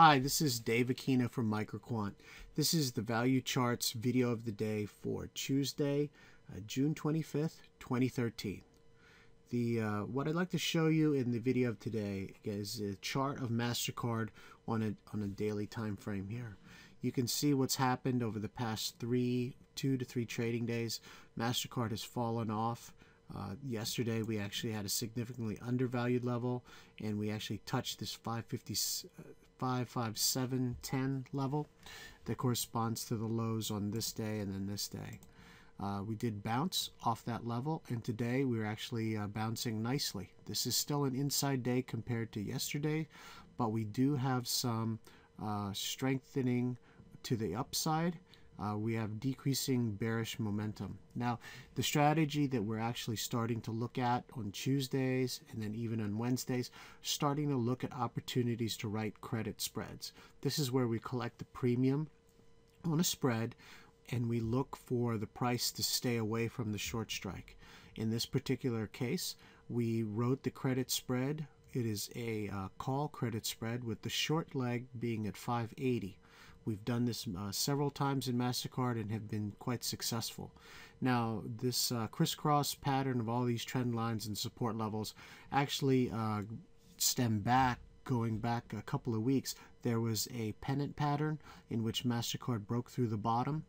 Hi, this is Dave Aquino from Microquant. This is the value charts video of the day for Tuesday, uh, June 25th, 2013. The uh, what I'd like to show you in the video of today is a chart of Mastercard on a on a daily time frame here. You can see what's happened over the past three, two to three trading days. Mastercard has fallen off. Uh, yesterday we actually had a significantly undervalued level and we actually touched this 550 55710 level that corresponds to the lows on this day and then this day. Uh, we did bounce off that level and today we're actually uh, bouncing nicely. This is still an inside day compared to yesterday but we do have some uh, strengthening to the upside uh, we have decreasing bearish momentum. Now, the strategy that we're actually starting to look at on Tuesdays and then even on Wednesdays, starting to look at opportunities to write credit spreads. This is where we collect the premium on a spread and we look for the price to stay away from the short strike. In this particular case, we wrote the credit spread. It is a uh, call credit spread with the short leg being at 580. We've done this uh, several times in MasterCard and have been quite successful. Now, this uh, crisscross pattern of all these trend lines and support levels actually uh, stem back going back a couple of weeks, there was a pennant pattern in which MasterCard broke through the bottom.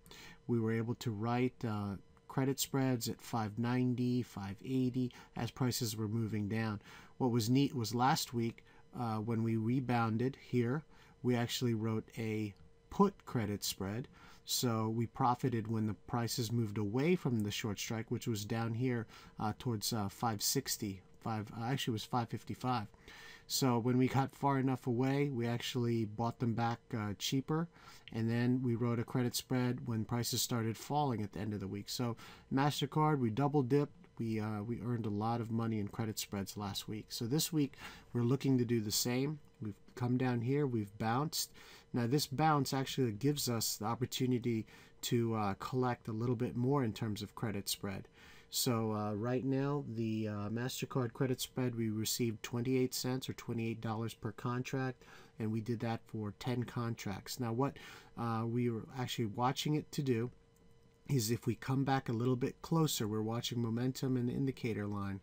We were able to write uh, credit spreads at 590, 580 as prices were moving down. What was neat was last week uh, when we rebounded here, we actually wrote a put credit spread. So we profited when the prices moved away from the short strike, which was down here uh, towards uh, 560. Five uh, actually was 555. So when we got far enough away, we actually bought them back uh, cheaper, and then we wrote a credit spread when prices started falling at the end of the week. So Mastercard, we double dipped. We uh, we earned a lot of money in credit spreads last week. So this week we're looking to do the same. We've come down here, we've bounced. Now this bounce actually gives us the opportunity to uh, collect a little bit more in terms of credit spread. So uh, right now, the uh, MasterCard credit spread, we received 28 cents or $28 per contract, and we did that for 10 contracts. Now what uh, we were actually watching it to do is if we come back a little bit closer, we're watching momentum and the indicator line,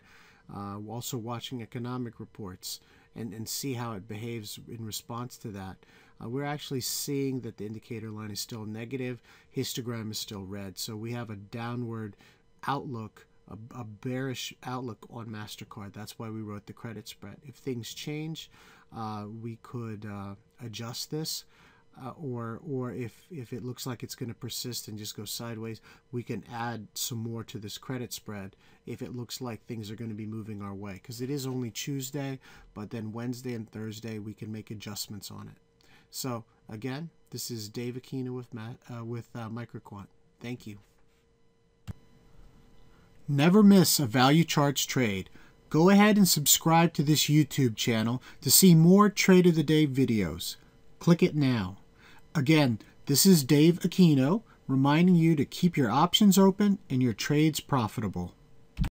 uh, also watching economic reports and, and see how it behaves in response to that. Uh, we're actually seeing that the indicator line is still negative, histogram is still red. So we have a downward outlook, a, a bearish outlook on MasterCard. That's why we wrote the credit spread. If things change, uh, we could uh, adjust this uh, or or if if it looks like it's going to persist and just go sideways, we can add some more to this credit spread if it looks like things are going to be moving our way because it is only Tuesday, but then Wednesday and Thursday we can make adjustments on it. So again, this is Dave Aquino with Matt, uh, with uh, Microquant. Thank you. Never miss a value charts trade. Go ahead and subscribe to this YouTube channel to see more Trade of the Day videos. Click it now. Again, this is Dave Aquino reminding you to keep your options open and your trades profitable.